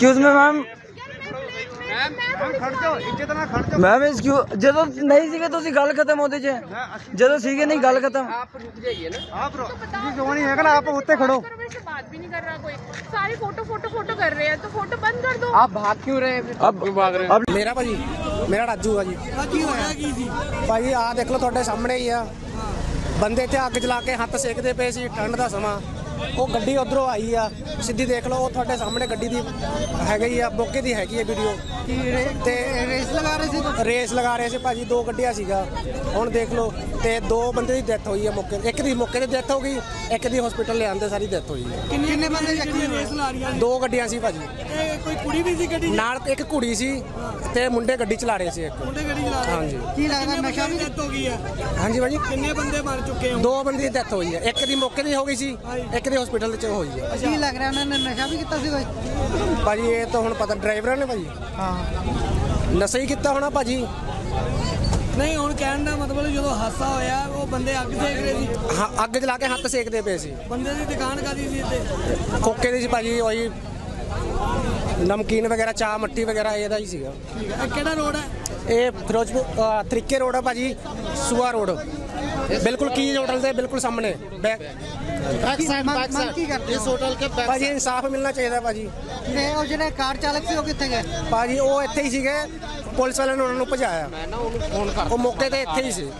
Excuse me ma'am ਖੜ ਜਾਓ ਇੱਜ਼ਤ ਨਾਲ ਖੜ ਮੈਮ ਐਕਸਕਿਊ ਜਦੋਂ ਨਹੀਂ ਸੀਗੇ ਤੁਸੀਂ ਗੱਲ ਖਤਮ ਉਹਦੇ 'ਚ ਜਦੋਂ ਸੀਗੇ ਨਹੀਂ ਗੱਲ ਖਤਮ ਆਪ ਤੁਸੀਂ ਜੋ ਨਹੀਂ ਹੈਗਾ ਨਾ ਆਪ ਉੱਤੇ ਖੜੋ करो मेरे से बात भी नहीं कर रहा कोई सारे फोटो फोटो फोटो कर रहे हैं तो फोटो बंद कर दो ਆਪ ਭਾਗ ਕਿਉਂ ਰਹੇ ਫਿਰ ਅਬ ਭਾਗ ਰਹੇ ਅਬ ਮੇਰਾ ਭਾਜੀ ਮੇਰਾ ਰਾਜੂ ਆ ਜੀ ਕੀ ਹੋਇਆ ਕੀ ਸੀ ਭਾਜੀ ਆਹ ਦੇਖ ਲਓ ਤੁਹਾਡੇ ਸਾਹਮਣੇ ਹੀ ਆ ਬੰਦੇ ਤੇ ਅੱਗ ਜਲਾ ਕੇ ਹੱਥ ਸੇਕਦੇ ਪਏ ਸੀ ਠੰਡ ਦਾ ਸਮਾਂ ਉਹ ਗੱਡੀ ਉਧਰੋਂ ਆਈ ਆ ਸਿੱਧੀ ਦੇਖ ਲਓ ਉਹ ਤੁਹਾਡੇ ਸਾਹਮਣੇ ਗੱਡੀ ਦੀ ਹੈਗਾ ਆ ਮੌਕੇ ਦੀ ਹੈਗੀ ਹੈ ਵੀਡੀਓ ਤੇ ਰੇਸ ਲਗਾ ਰਹੇ ਸੀ ਰੇਸ ਲਗਾ ਰਹੇ ਸੀ ਭਾਜੀ ਦੋ ਗੱਡੀਆਂ ਸੀਗਾ। ਹੁਣ ਦੇਖ ਲਓ ਤੇ ਦੋ ਬੰਦੇ ਦੀ ਡੈਥ ਹੋਈ ਹੈ ਮੌਕੇ ਤੇ। ਇੱਕ ਦੀ ਮੌਕੇ ਤੇ ਡੈਥ ਹੋ ਗਈ ਇੱਕ ਦੀ ਹਸਪੀਟਲ ਲਿਆਂਦੇ ਸਾਰੀ ਡੈਥ ਹੋਈ ਕਿੰਨੇ ਬੰਦੇ ਜ਼ਖਮੀ ਹੋਏ ਰੇਸ ਲਾ ਰਹੀਆਂ ਦੋ ਗੱਡੀਆਂ ਸੀ ਭਾਜੀ। ਇਹ ਕੋਈ ਕੁੜੀ ਵੀ ਸੀ ਗੱਡੀ 'ਚ? ਨਾਲ ਇੱਕ ਕੁੜੀ ਸੀ ਤੇ ਮੁੰਡੇ ਗੱਡੀ ਚਲਾ ਰਹੇ ਸੀ ਇੱਕ। ਮੁੰਡੇ ਗੱਡੀ ਚਲਾ ਰਹੇ ਹਾਂਜੀ। ਕੀ ਲੱਗਦਾ ਨਸ਼ਾ ਵੀ ਡੈਥ ਹੋ ਗਈ ਹੈ ਹਾਂਜੀ ਭਾਜੀ। ਕਿੰਨੇ ਬੰਦੇ ਮਰ ਚੁੱਕੇ ਹੋ? ਦੋ ਬੰਦੇ ਦੀ ਡੈਥ ਹੋਈ ਹੈ ਇੱਕ ਦੀ ਮੌਕੇ ਤੇ ਹੋ ਗਈ ਸੀ ਇੱਕ ਦੀ ਹਸਪੀਟਲ ਚ ਹੋਈ ਹੈ ਕੀ ਲੱਗ ਰਿਹਾ ਉਹਨਾਂ ਨੇ ਨਸ਼ਾ ਵੀ ਕੀਤਾ ਸੀ ਕੋਈ? ਭਾਜੀ ਇਹ ਤਾਂ ਹੁਣ ਪਤਾ ਡਰਾਈਵਰਾਂ ਨੇ ਭਾਜੀ। ਹਾਂ। ਨਸ਼ਾ ਹੀ ਕੀਤਾ ਹੋਣਾ ਭਾਜੀ। ਨਹੀਂ ਹੁਣ ਕਹਿਣ ਦਾ ਮਤਲਬ ਜਦੋਂ ਹਾਦਸਾ ਹੋਇਆ ਉਹ ਬੰਦੇ ਅੱਗ ਸੇਕ ਰਹੇ ਸੀ। ਹਾਂ ਅੱਗ ਜਲਾ ਕੇ ਹੱਥ ਸੇਕਦੇ ਪਏ ਸੀ। ਬੰਦੇ ਦੀ ਦੁਕਾਨ ਕਾਦੀ ਸੀ ਇੱਥੇ? ਕੋਕੇ ਦੀ ਸੀ ਭਾਜੀ ਉਹੀ ਨਮਕੀਨ ਵਗੈਰਾ ਚਾਹ ਮੱਠੀ ਵਗੈਰਾ ਇਹਦਾ ਹੀ ਸੀਗਾ। ਠੀਕ ਹੈ ਇਹ ਕਿਹੜਾ ਰੋਡ ਹੈ? ਇਹ ਫਿਰੋਜ਼ਪੁਰ ਤਰੀਕੇ ਰੋਡ ਹੈ ਭਾਜੀ ਸੁਆ ਰੋਡ। ਬਿਲਕੁਲ ਕੀ ਹੋਟਲ ਦੇ? ਬਿਲਕੁਲ ਸਾਹਮਣੇ। Back back side back side ਕੀ ਕਰਦੇ ਇਸ ਹੋਟਲ ਕੇ ਭਾਜੀ ਇਨਸਾਫ ਮਿਲਣਾ ਚਾਹੀਦਾ ਭਾਜੀ। ਤੇ ਉਹ ਜਿਹੜੇ ਕਾਰ ਚਾਲਕ ਸੀ ਉਹ ਕਿੱਥੇ ਗਏ? ਭਾਜੀ ਉਹ ਇੱਥੇ ਹੀ ਸੀਗੇ। ਪੁਲਿਸ ਵਾਲਿਆਂ ਨੇ ਉਹਨਾਂ ਨੂੰ ਭਜਾਇਆ। ਉਹ ਮੌਕੇ ਤੇ ਇੱਥੇ ਹੀ ਸੀ।